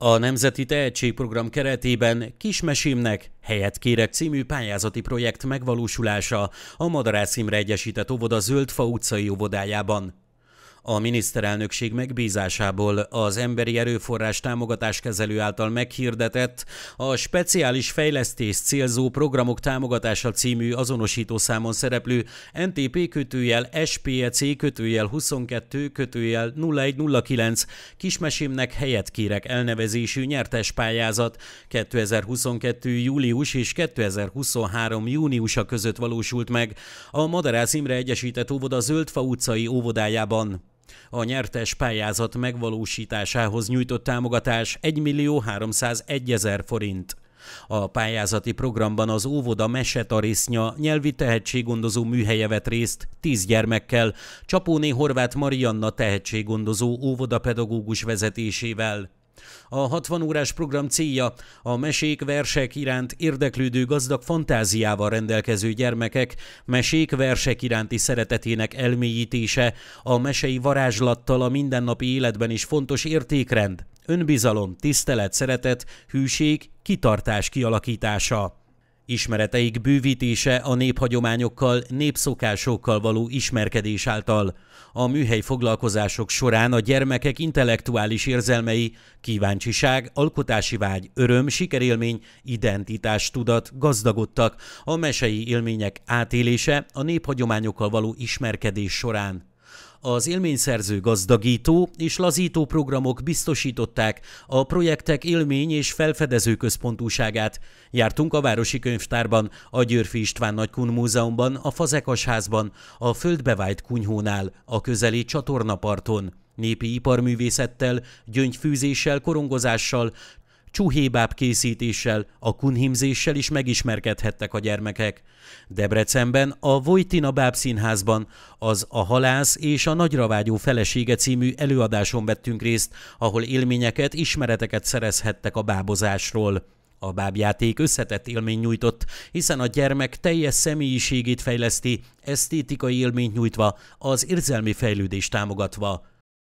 A Nemzeti Tehetségprogram keretében Kismesémnek helyet kérek című pályázati projekt megvalósulása a Madarász Imre Egyesített Óvoda Zöldfa utcai óvodájában. A miniszterelnökség megbízásából az emberi erőforrás támogatáskezelő által meghirdetett a speciális fejlesztés célzó programok támogatása című azonosítószámon szereplő NTP kötőjel SPEC kötőjel 22 kötőjel 0109 kismesémnek helyet kérek elnevezésű nyertes pályázat 2022. július és 2023. júniusa között valósult meg a Madarász Imre Egyesített Óvoda Zöldfa utcai óvodájában. A nyertes pályázat megvalósításához nyújtott támogatás 1 millió 301 ezer forint. A pályázati programban az óvoda Mesetarisznya nyelvi tehetséggondozó műhelye vett részt 10 gyermekkel, Csapóné Horváth Marianna tehetséggondozó óvodapedagógus vezetésével. A 60 órás program célja a mesék, versek iránt érdeklődő gazdag fantáziával rendelkező gyermekek mesék, versek iránti szeretetének elmélyítése, a mesei varázslattal a mindennapi életben is fontos értékrend, önbizalom, tisztelet, szeretet, hűség, kitartás kialakítása. Ismereteik bővítése a néphagyományokkal, népszokásokkal való ismerkedés által. A műhely foglalkozások során a gyermekek intellektuális érzelmei, kíváncsiság, alkotási vágy, öröm, sikerélmény, identitás tudat gazdagodtak a mesei élmények átélése a néphagyományokkal való ismerkedés során. Az élményszerző gazdagító és lazító programok biztosították a projektek élmény és felfedező központúságát. Jártunk a Városi Könyvtárban, a Györfi István Nagykun Múzeumban, a Fazekasházban, a Földbevált kunyhónál, a közeli csatornaparton népi iparművészettel, gyöngyfűzéssel, korongozással, csuhébáb készítéssel, a kunhimzéssel is megismerkedhettek a gyermekek. Debrecenben a Vojtina bábszínházban az A halász és a nagyra vágyó felesége című előadáson vettünk részt, ahol élményeket, ismereteket szerezhettek a bábozásról. A bábjáték összetett élmény nyújtott, hiszen a gyermek teljes személyiségét fejleszti, esztétikai élményt nyújtva, az érzelmi fejlődést támogatva.